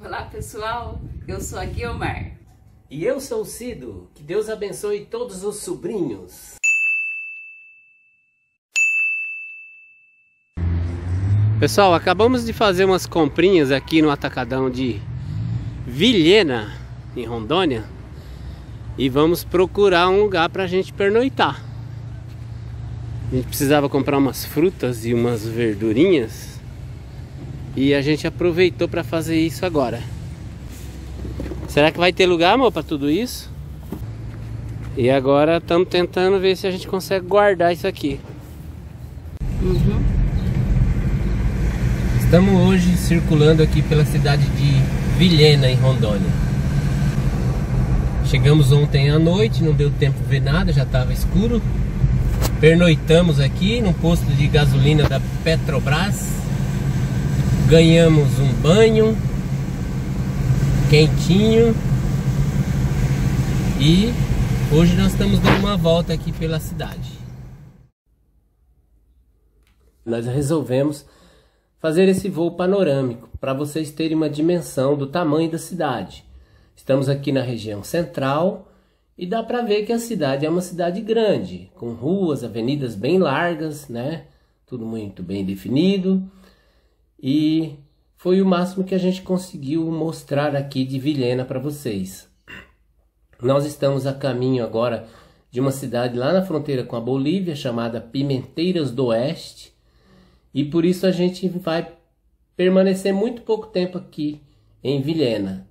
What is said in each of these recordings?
Olá pessoal, eu sou a Guilmar. E eu sou o Cido. Que Deus abençoe todos os sobrinhos. Pessoal, acabamos de fazer umas comprinhas aqui no atacadão de Vilhena, em Rondônia. E vamos procurar um lugar para a gente pernoitar. A gente precisava comprar umas frutas e umas verdurinhas. E a gente aproveitou para fazer isso agora. Será que vai ter lugar, amor, para tudo isso? E agora estamos tentando ver se a gente consegue guardar isso aqui. Uhum. Estamos hoje circulando aqui pela cidade de Vilhena, em Rondônia. Chegamos ontem à noite, não deu tempo de ver nada, já estava escuro. Pernoitamos aqui no posto de gasolina da Petrobras. Ganhamos um banho quentinho. E hoje nós estamos dando uma volta aqui pela cidade. Nós resolvemos fazer esse voo panorâmico para vocês terem uma dimensão do tamanho da cidade. Estamos aqui na região central e dá para ver que a cidade é uma cidade grande, com ruas, avenidas bem largas, né? Tudo muito bem definido. E foi o máximo que a gente conseguiu mostrar aqui de Vilhena para vocês. Nós estamos a caminho agora de uma cidade lá na fronteira com a Bolívia chamada Pimenteiras do Oeste e por isso a gente vai permanecer muito pouco tempo aqui em Vilhena.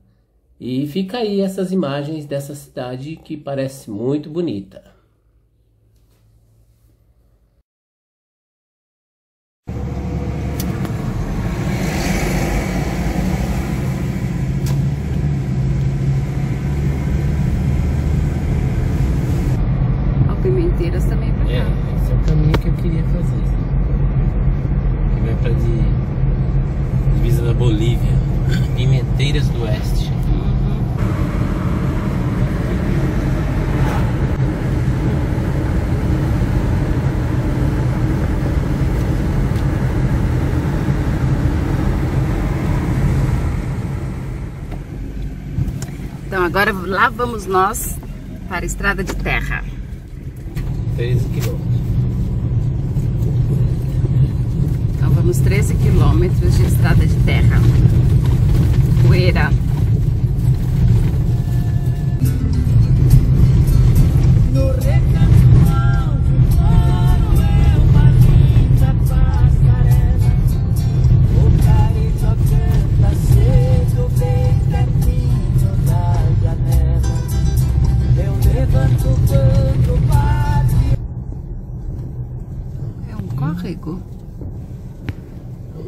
E fica aí essas imagens dessa cidade que parece muito bonita. Pimenteiras também pra cá. É, esse é o caminho que eu queria fazer. Que vai pra de divisa da Bolívia, Pimenteiras do Oeste. Então agora lá vamos nós para a estrada de terra. 13 quilômetros. Então vamos 13 quilômetros de estrada de terra. Poeira.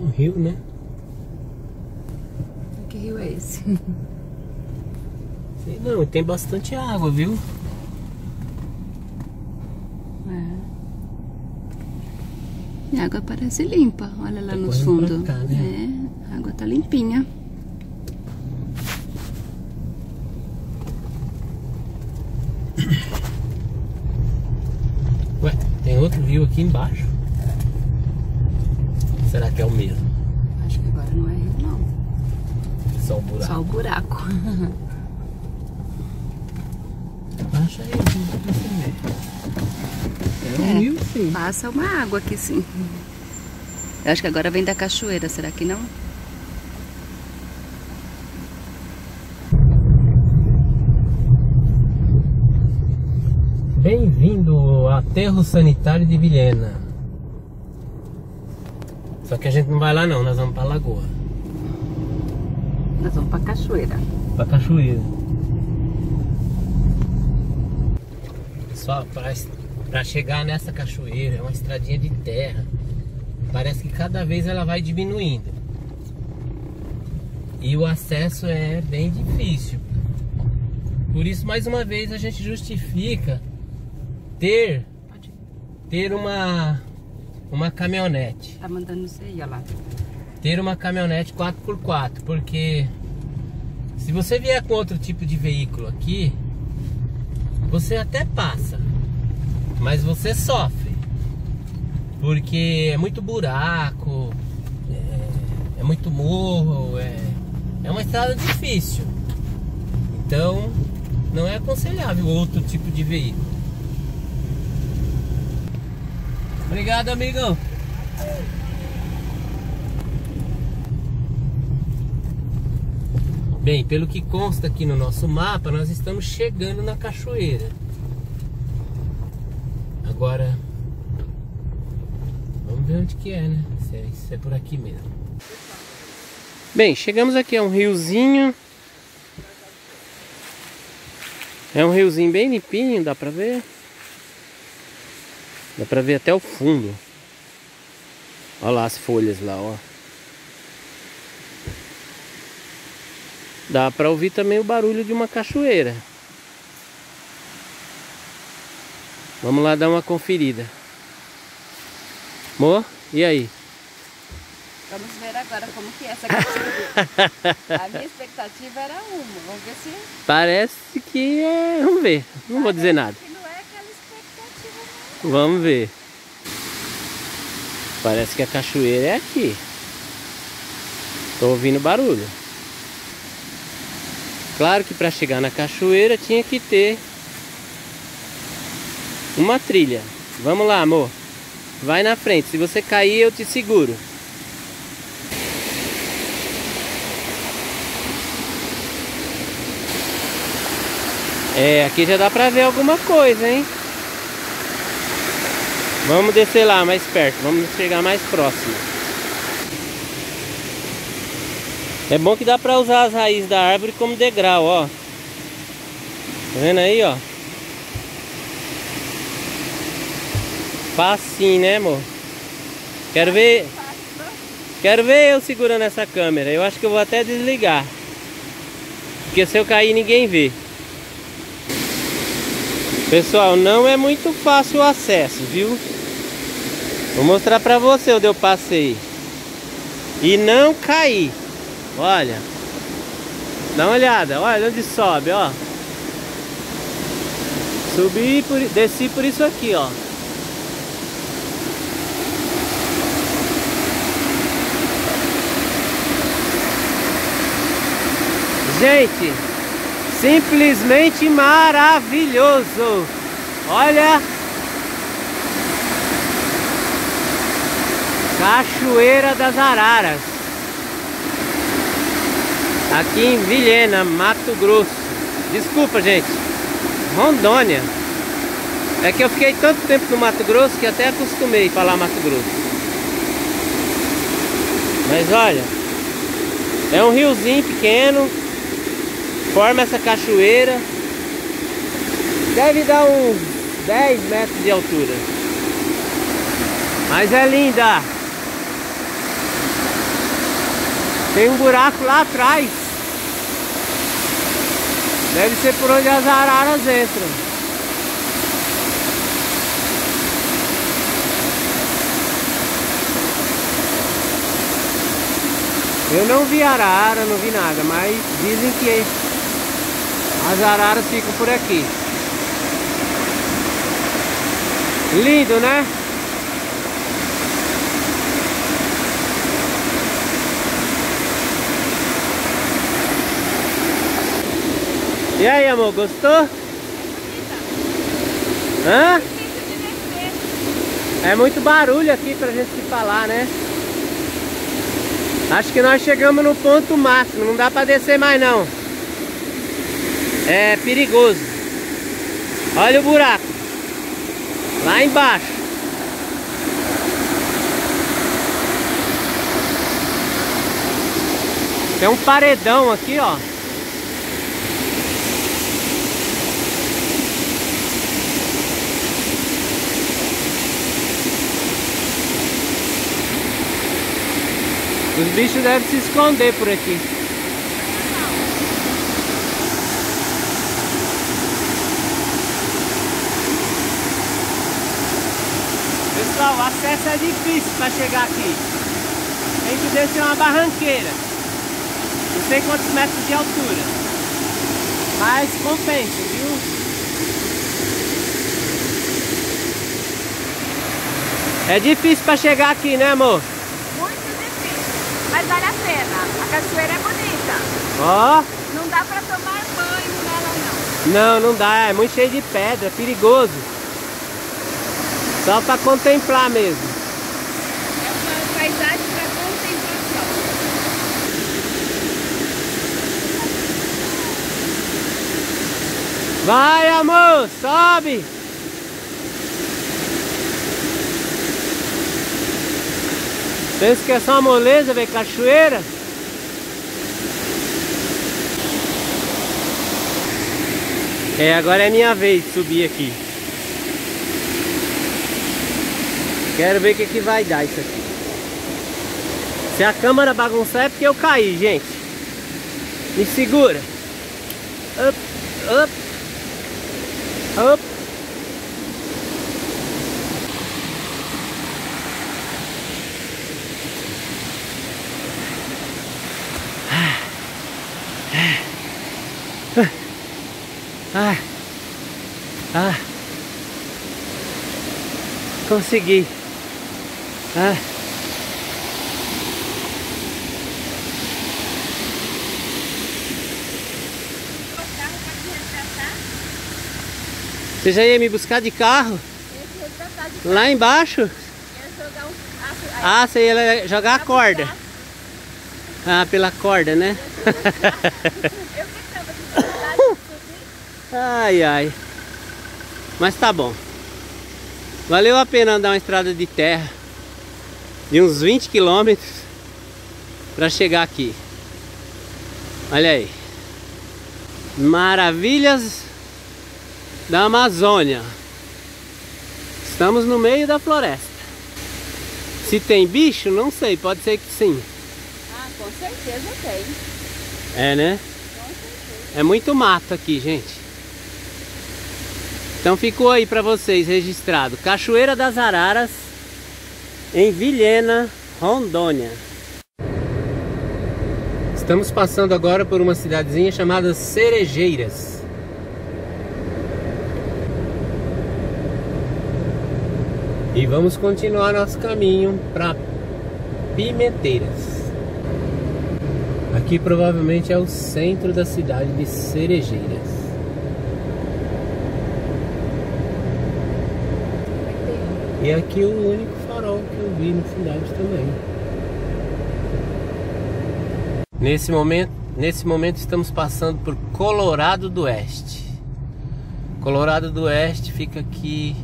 Um rio, né? Que rio é esse? Sei não, tem bastante água, viu? É. E a água parece limpa, olha lá Tá nos fundos. né? É, a água tá limpinha. Ué, tem outro rio aqui embaixo. Será que é o mesmo? Acho que agora não é rio, não. Só o buraco. Só o buraco. Baixa aí, gente. É um É. rio sim. Passa uma água aqui sim. Eu acho que agora vem da cachoeira, será que não? Bem-vindo ao aterro sanitário de Vilhena. Só que a gente não vai lá não, nós vamos pra lagoa. Nós vamos pra cachoeira. Pra cachoeira. Pessoal, pra, pra chegar nessa cachoeira é uma estradinha de terra. Parece que cada vez ela vai diminuindo. E o acesso é bem difícil. Por isso, mais uma vez, a gente justifica ter, ter uma, uma caminhonete. Tá mandando isso aí, olha lá. ter uma caminhonete 4x4, porque se você vier com outro tipo de veículo aqui, você até passa, mas você sofre, porque é muito buraco, é, é muito morro, é, é uma uma estrada difícil. Então, não é aconselhável outro tipo de veículo. Obrigado, amigo. Bem, pelo que consta aqui no nosso mapa, nós estamos chegando na cachoeira. Agora, vamos ver onde que é, né? Se é, se é por aqui mesmo. Bem, chegamos aqui a um riozinho. É um riozinho bem limpinho, dá pra ver. Dá pra ver até o fundo. Olha lá as folhas lá, ó. Dá pra ouvir também o barulho de uma cachoeira. Vamos lá dar uma conferida. Amor, e aí? Vamos ver agora como que é essa cachoeira. A minha expectativa era uma. Vamos ver se Parece que é. Vamos ver. Não vou dizer nada. que não é aquela expectativa, não. Vamos ver. Parece que a cachoeira é aqui. Tô ouvindo barulho. Claro que para chegar na cachoeira tinha que ter uma trilha. Vamos lá, amor. Vai na frente. Se você cair, eu te seguro. É, aqui já dá pra ver alguma coisa, hein? Vamos descer lá mais perto, vamos chegar mais próximo. É bom que dá pra usar as raízes da árvore como degrau, ó. Tá vendo aí, ó? Facinho, né, amor? Quero ver. Quero ver eu segurando essa câmera. Eu acho que eu vou até desligar. Porque se eu cair, ninguém vê. Pessoal, não é muito fácil o acesso, viu? Vou mostrar pra você onde eu passei. E não caí. Olha. Dá uma olhada. Olha onde sobe, ó. Subi por... Desci por isso aqui, ó. Gente, simplesmente maravilhoso. Olha. Cachoeira das Araras. Aqui em Vilhena, Mato Grosso. Desculpa, gente. Rondônia. É que eu fiquei tanto tempo no Mato Grosso que até acostumei a falar Mato Grosso. Mas olha, é um riozinho pequeno, forma essa cachoeira. Deve dar uns 10 metros de altura. Mas é linda. Tem um buraco lá atrás. Deve ser por onde as araras entram. Eu não vi arara, não vi nada, mas dizem que as araras ficam por aqui. Lindo, né? E aí, amor, gostou? Hã? É muito barulho aqui pra gente se falar, né? Acho que nós chegamos no ponto máximo, não dá pra descer mais não. É perigoso. Olha o buraco. Lá embaixo. Tem um paredão aqui, ó. Os bichos devem se esconder por aqui. Pessoal, o acesso é difícil para chegar aqui. Tem que descer uma barranqueira. Não sei quantos metros de altura. Mas compensa, viu? É difícil para chegar aqui, né amor? Muito difícil. Mas vale a pena. A cachoeira é bonita. Ó, Não dá pra tomar banho nela, não. não, não dá, é muito cheio de pedra, perigoso. Só pra contemplar mesmo. É uma paisagem pra contemplação. Vai, amor, sobe! Pensa que é só moleza, velho, cachoeira? É, agora é minha vez de subir aqui. Quero ver o que, que vai dar isso aqui. Se a câmera bagunçar é porque eu caí, gente. Me segura. Up, up. Up. Ah. Ah. Consegui. Resgatar. Você já ia me buscar de carro? De Lá embaixo? Ah, você ia jogar a corda. Ah, pela corda, né? Ai, ai. Mas tá bom. Valeu a pena andar uma estrada de terra de uns 20 quilômetros para chegar aqui. Olha aí. Maravilhas da Amazônia. Estamos no meio da floresta. Se tem bicho, não sei, pode ser que sim. Ah, com certeza tem. É, né? Com certeza. É muito mato aqui, gente. Então ficou aí pra vocês registrado. Cachoeira das Araras, em Vilhena, Rondônia. Estamos passando agora por uma cidadezinha chamada Cerejeiras. E vamos continuar nosso caminho para Pimenteiras. Aqui provavelmente é o centro da cidade de Cerejeiras. E aqui o único farol que eu vi na cidade também. Nesse momento, nesse momento estamos passando por Colorado do Oeste. Colorado do Oeste fica aqui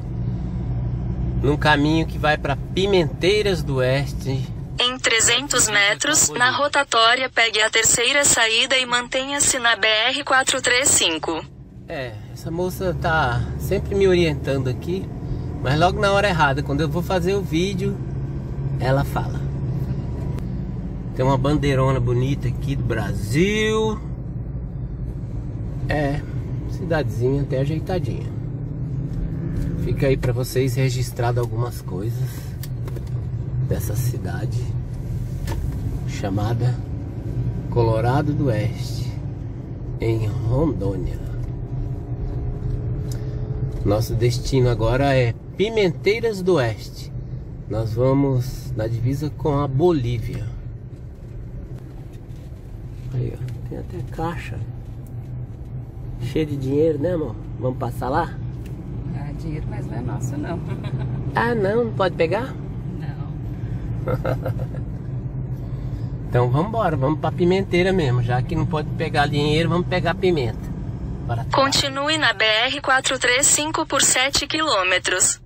num caminho que vai para Pimenteiras do Oeste, Em 300 metros, na rotatória pegue a terceira saída e mantenha-se na BR-435. É, essa moça tá sempre me orientando aqui, mas logo na hora errada, quando eu vou fazer o vídeo, ela fala. Tem uma bandeirona bonita aqui do Brasil. É, cidadezinha até ajeitadinha. Fica aí pra vocês registrado algumas coisas dessa cidade chamada Colorado do Oeste, em Rondônia. Nosso destino agora é Pimenteiras do Oeste. Nós vamos na divisa com a Bolívia. Aí, ó, tem até caixa. Cheio de dinheiro, né, amor? Vamos passar lá? Ah, dinheiro, mas não é nosso, não. Ah, não, não pode pegar? Não. Então vamos embora, vamos pra Pimenteira mesmo. Já que não pode pegar dinheiro, vamos pegar pimenta. Continue na BR-435 por 7 quilômetros.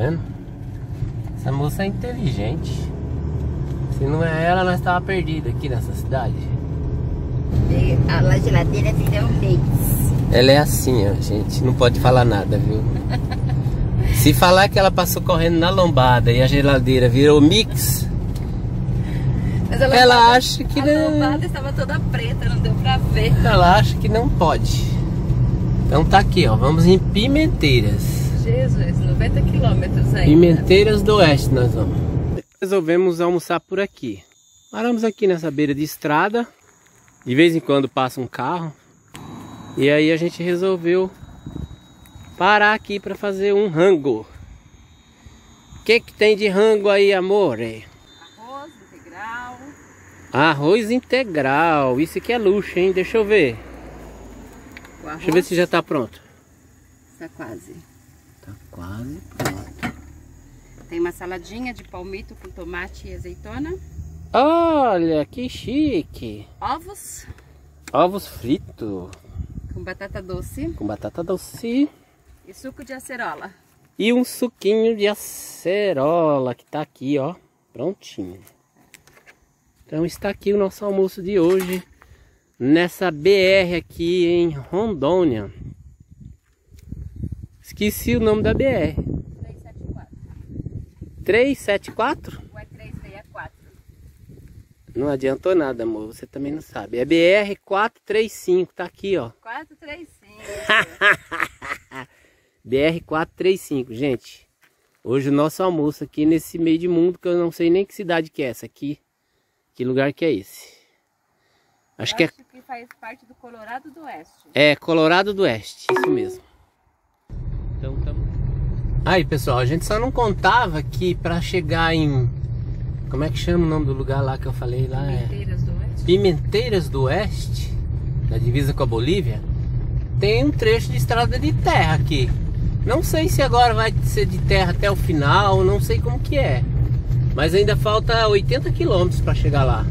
Vendo? Essa moça é inteligente. Se não é ela, nós tava perdido aqui nessa cidade. A geladeira virou um mix. Ela é assim, ó, gente. Não pode falar nada, viu? Se falar que ela passou correndo na lombada e a geladeira virou mix, Mas ela acha que a não. lombada estava toda preta, não deu pra ver. Ela acha que não pode. Então tá aqui, ó. Vamos em Pimenteiras. Jesus, 90 quilômetros ainda. Pimenteiras do Oeste nós vamos. Resolvemos almoçar por aqui. Paramos aqui nessa beira de estrada. De vez em quando passa um carro. E aí a gente resolveu parar aqui para fazer um rango. O que que tem de rango aí, amor? Arroz integral, Arroz integral. Isso aqui é luxo, hein? Deixa eu ver. Deixa eu ver se já tá pronto. está quase. Quase pronto. Tem uma saladinha de palmito com tomate e azeitona. Olha, que chique. Ovos Ovos fritos com batata doce com batata doce e suco de acerola. e um suquinho de acerola que tá aqui, ó, prontinho. Então está aqui o nosso almoço de hoje nessa BR aqui em Rondônia. Esqueci o nome da BR. 374. 374? Ou é 364? Não adiantou nada, amor. Você também não sabe. É BR 435, tá aqui, ó. 435. BR 435, gente. Hoje o nosso almoço aqui nesse meio de mundo que eu não sei nem que cidade que é essa aqui. Que lugar que é esse? Acho que é, Acho que faz parte do Colorado do Oeste. é Colorado do Oeste, isso mesmo. Então tamo... Aí, pessoal, a gente só não contava que pra chegar em como é que chama o nome do lugar lá que eu falei lá? É Inteiras do Oeste. Pimenteiras do Oeste, da divisa com a Bolívia, tem um trecho de estrada de terra aqui. Não sei se agora vai ser de terra até o final, não sei como que é. Mas ainda falta 80 quilômetros para chegar lá.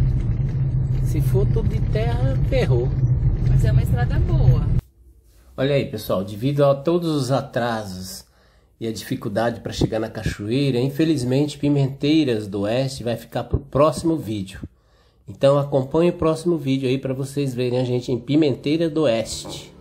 Se for tudo de terra, ferrou. Mas é uma estrada boa. Olha aí, pessoal, devido a todos os atrasos e a dificuldade para chegar na cachoeira, infelizmente Pimenteiras do Oeste vai ficar para o próximo vídeo. Então acompanhe o próximo vídeo aí para vocês verem a gente em Pimenteira do Oeste.